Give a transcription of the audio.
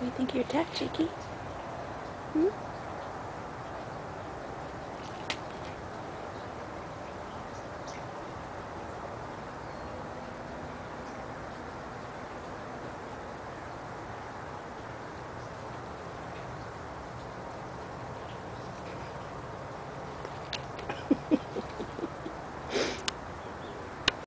What do you think of your tough, Cheeky? Hmm?